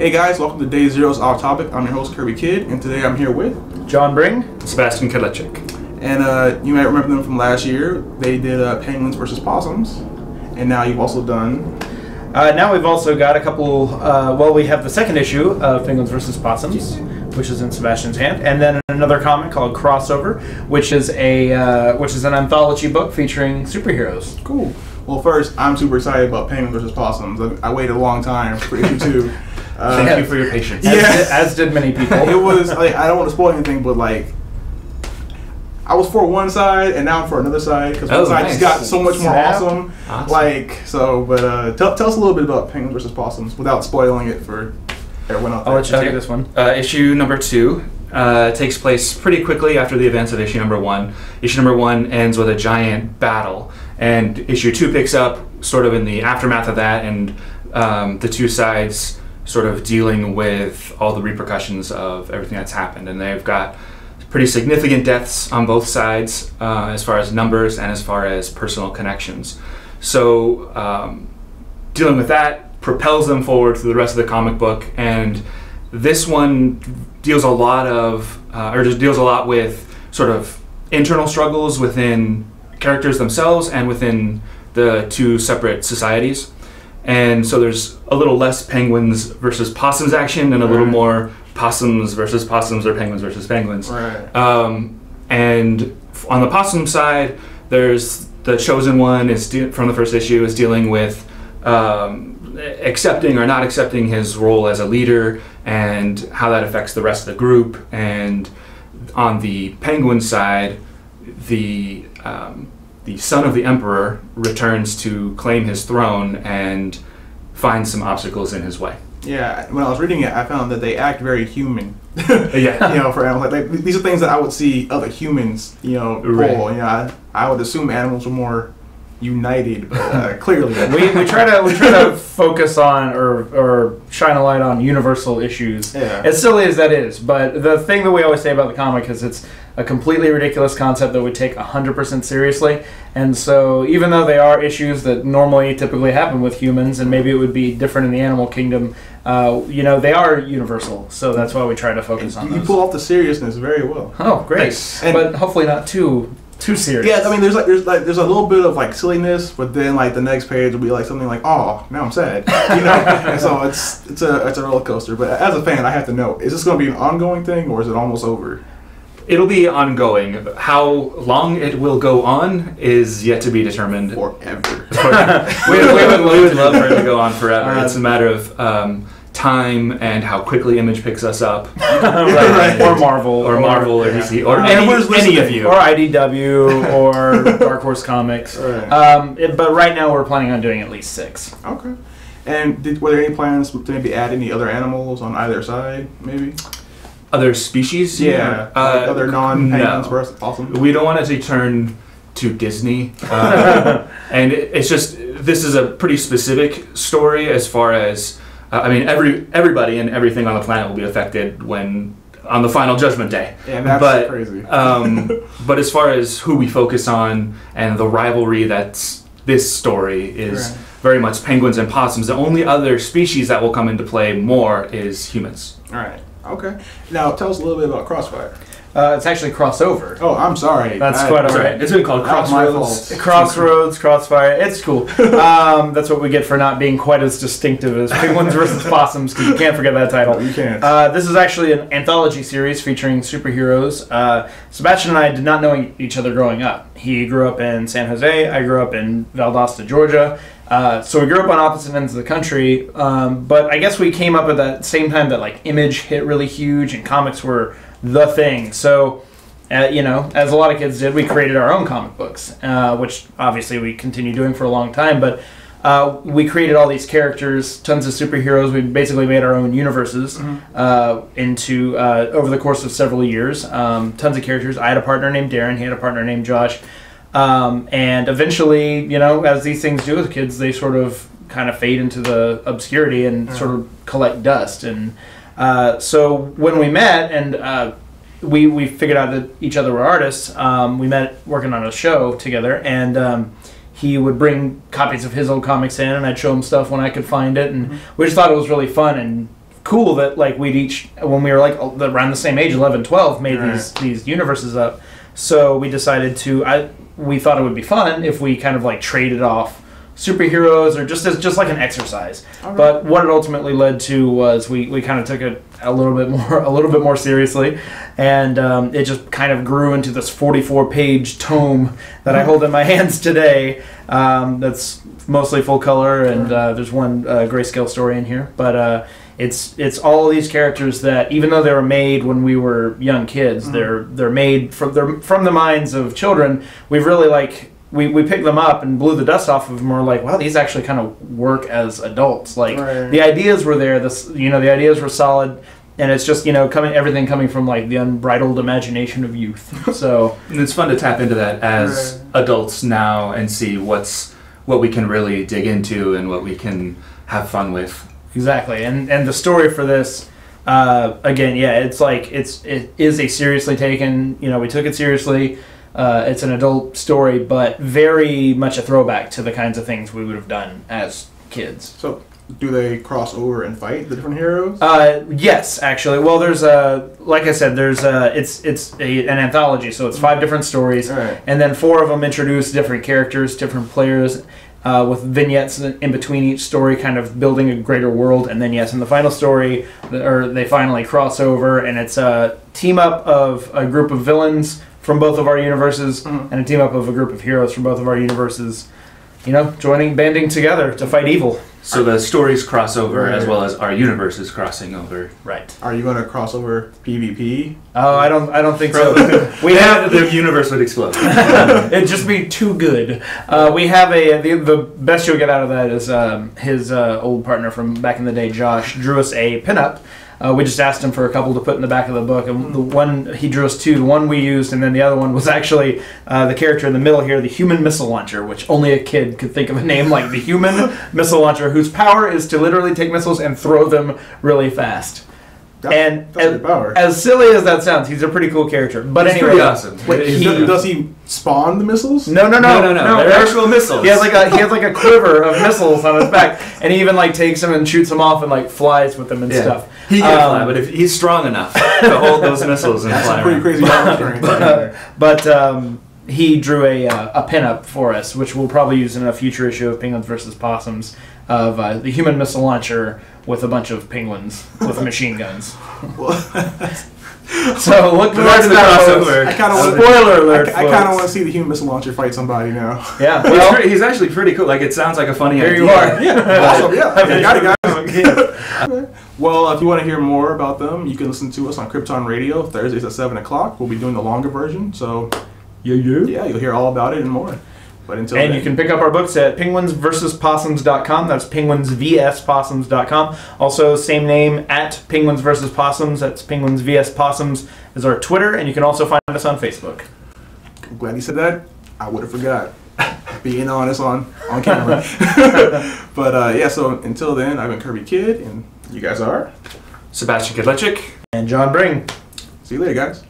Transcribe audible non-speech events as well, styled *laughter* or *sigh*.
Hey guys, welcome to Day Zero's Off Topic. I'm your host Kerby Kidd, and today I'm here with. John Bring. Sebastian Kadlecik. And uh, you might remember them from last year. They did uh, Penguins versus Possums, and now you've also done. Uh, now we've also got a couple. Uh, well, we have the second issue of Penguins versus Possums, which is in Sebastian's hand, and then another comic called Crossover, which is a uh, which is an anthology book featuring superheroes. Cool. Well, first, I'm super excited about Penguins versus Possums. I, I waited a long time for issue two. *laughs* Uh, Thank you for your patience. As, Yeah. did, as did many people. it was like I don't want to spoil anything, but like I was for one side and now I'm for another side because one Oh, side just got so much more awesome. Awesome. Like so, but uh, tell, tell us a little bit about Penguins versus Possums without spoiling it for everyone out I'll there. let you take this one. Uh, issue number two uh, takes place pretty quickly after the events of issue number one. Issue number one ends with a giant battle, and issue two picks up sort of in the aftermath of that, and um, the two sides sort of dealing with all the repercussions of everything that's happened. And they've got pretty significant deaths on both sides, uh, as far as numbers and as far as personal connections. So, um, dealing with that propels them forward through the rest of the comic book and this one deals a lot of uh, or just deals a lot with sort of internal struggles within characters themselves and within the two separate societies and so there's a little less penguins versus possums action and a little more possums versus possums or penguins versus penguins Right. um, and on the possum side, there's the chosen one is de- from the first issue is dealing with um, accepting or not accepting his role as a leader and how that affects the rest of the group. And on the penguin side, the um, the son of the emperor returns to claim his throne and finds some obstacles in his way. Yeah, when I was reading it, I found that they act very human. *laughs* Yeah. *laughs* you know, for animals, like, like these are things that I would see other humans, you know, pull. Right. You know, I, I would assume animals were more united, but uh, *laughs* clearly, we, we try to we try to focus on or or shine a light on universal issues. Yeah. As silly as that is, but the thing that we always say about the comic is it's a completely ridiculous concept that we take 100% seriously. And so even though they are issues that normally typically happen with humans and maybe it would be different in the animal kingdom, uh, you know, they are universal. So that's why we try to focus on you those. pull off the seriousness very well. oh, great. Thanks. And- but hopefully not too too serious. Yeah, I mean, there's like there's like there's a little bit of like silliness, but then like the next page will be like something like, "Oh, now I'm sad," you know. *laughs* and so it's it's a it's a roller coaster. But as a fan, I have to know: is this going to be an ongoing thing, or is it almost over? It'll be ongoing. How long it will go on is yet to be determined. Forever. *laughs* we, we, would, we would love for it to go on forever. Uh, it's a matter of um, time and how quickly Image picks us up, *laughs* Right. or Marvel, or Marvel, or DC, or Uh, any, Amber's any of you. or IDW, or *laughs* Dark Horse Comics. Right. Um, it- but right now we're planning on doing at least six. Okay. And did, were there any plans to maybe add any other animals on either side? Maybe. Other species? Yeah. Uh, like other non-penguins no. were awesome. We don't want it to turn to Disney, *laughs* uh, and it, it's just this is a pretty specific story as far as I mean every everybody and everything on the planet will be affected when on the final Judgment Day. Yeah, that's but, crazy. *laughs* um, but as far as who we focus on and the rivalry that's this story is Right. very much penguins and possums. The only other species that will come into play more is humans. All right. Okay. Now tell us a little bit about Crossfire. Uh, it's actually crossover. Oh, I'm sorry. That's I- quite all Sorry, right. it's been called That was my Crossroads. Crossroads, Crossfire, it's cool. *laughs* Um, that's what we get for not being quite as distinctive as Penguins versus Possums, because you can't forget that title. No, you can't. Uh, this is actually an anthology series featuring superheroes. Uh, Sebastian and I did not know each other growing up. He grew up in San Jose. I grew up in Valdosta, Georgia. Uh, so we grew up on opposite ends of the country. Um, but I guess we came up at that same time that like Image hit really huge and comics were the thing. So. Uh, you know, as a lot of kids did, we created our own comic books, uh, which obviously we continue doing for a long time. But uh, we created all these characters, tons of superheroes. We basically made our own universes uh, into uh, over the course of several years. Um, tons of characters. I had a partner named Darren. He had a partner named Josh. Um, and eventually, you know, as these things do with kids, they sort of kind of fade into the obscurity and sort of collect dust. And uh, so when we met and uh, we, we figured out that each other were artists, um, we met working on a show together. And um, he would bring copies of his old comics in, and I'd show him stuff when I could find it. And we just thought it was really fun and cool that like we'd each when we were like around the same age 11 12 made Right. these these universes up so we decided to i we thought it would be fun if we kind of like traded off superheroes or just as just like an exercise. Alright. but what it ultimately led to was we, we kind of took it a little bit *laughs* more a little bit more seriously. And um, it just kind of grew into this 44 page tome that i hold in my *laughs* hands today. Um, that's mostly full color and uh, there's one uh, grayscale story in here. But uh, it's it's all these characters that even though they were made when we were young kids mm-hmm. they're they're made from they're from the minds of children we've really like we, we picked them up and blew the dust off of them. We're like, wow, these actually kind of work as adults. Like Right. the ideas were there. This you know the ideas were solid, and it's just you know coming everything coming from like the unbridled imagination of youth. *laughs* So And it's fun to tap into that as adults now and see what's what we can really dig into and what we can have fun with. Exactly, and and the story for this. Uh, again, yeah, it's like it's it is a seriously taken. You know, we took it seriously. Uh, it's an adult story, but very much a throwback to the kinds of things we would have done as kids. So, do they cross over and fight the different heroes? Uh, yes, actually. Well, there's a like I said, there's a it's it's a, an anthology, so it's five different stories, Alright. and then four of them introduce different characters, different players, uh, with vignettes in between each story, kind of building a greater world. And then yes, in the final story, the- or they finally cross over, and it's a team up of a group of villains from both of our universes, Mhm. and a team up of a group of heroes from both of our universes. You know, joining, banding together to fight evil. So the stories cross over as well as our universes crossing over. Right. Are you going to cross over PvP? Oh, I don't. I don't think so. *laughs* we have the universe would explode. *laughs* It'd just be too good. Uh, we have a the, the best you'll get out of that is um, his uh, old partner from back in the day, Josh, drew us a pinup. Uh, we just asked him for a couple to put in the back of the book, and the one he drew us two. The one we used, and then the other one was actually uh, the character in the middle here, the human missile launcher, which only a kid could think of a name like the human *laughs* missile launcher, whose power is to literally take missiles and throw them really fast. That's, And that's as, power. as silly as that sounds, he's a pretty cool character. But It's anyway, awesome. Wait, He's he- does, he spawn the missiles? No, no, no, no, no, no. They're they're- actual missiles. He has like a he has like a quiver of missiles on his back, and he even like takes them and shoots them off and like flies with them and Yeah. stuff. He can Um, fly, but if he's strong enough to hold those missiles and That's fly a pretty around. crazy *laughs* power strength. But um, he drew a uh, a pinup for us, which we'll probably use in a future issue of Penguins versus Possums of uh, the human missile launcher with a bunch of penguins with *laughs* machine guns. so look forward to the that. folks. crossover. I kind of want Spoiler alert! I, kind of want to see the human missile launcher fight somebody now. Yeah. *laughs* He's, Well, pretty- he's actually pretty cool. Like it sounds like a funny there idea. you are. *laughs* Yeah, awesome. Yeah, you got it, guys. Yeah. Well, if you want to hear more about them, you can listen to us on Krypton Radio Thursdays at seven o'clock. We'll be doing the longer version, so Yeah, yeah. yeah, you'll hear all about it and more. But until And then, you can pick up our books at penguinsversuspossums.com. That's penguinsvspossums.com. Also, same name at Penguins vs. Possums. That's Penguins vs. Possums is our Twitter, and you can also find us on Facebook. I'm glad you said that. I would have forgot. *laughs* Being honest on on camera. *laughs* *laughs* but uh, yeah, so until then, I've been Kerby Kidd, and you guys are. Sebastian Kadlecik. And John Bring. See you later, guys.